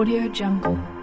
Audio Jungle.